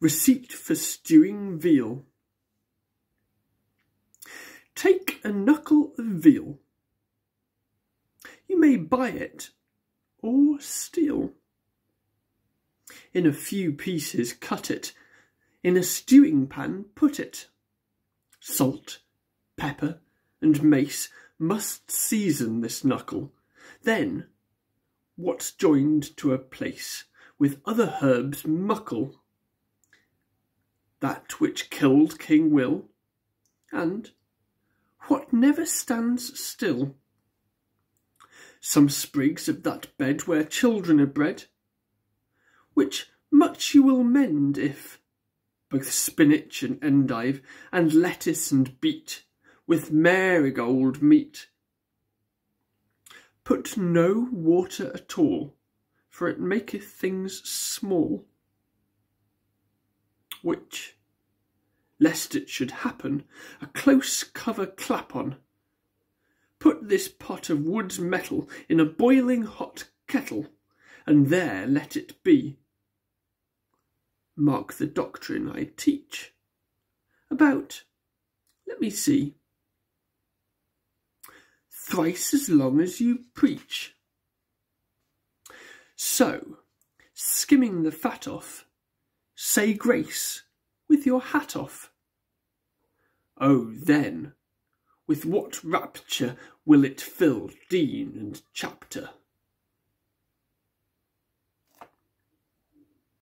Receipt for stewing veal. Take a knuckle of veal. You may buy it or steal. In a few pieces cut it, in a stewing pan put it. Salt, pepper, and mace must season this knuckle. Then, what's joined to a place with other herbs muckle that which killed King Will, and what never stands still. Some sprigs of that bed where children are bred, which much you will mend if both spinach and endive, and lettuce and beet, with marigold meat. Put no water at all, for it maketh things small which, lest it should happen, a close cover clap on. Put this pot of wood's metal in a boiling hot kettle, and there let it be. Mark the doctrine I teach. About, let me see, thrice as long as you preach. So, skimming the fat off, say grace with your hat off. Oh, then, with what rapture will it fill dean and chapter?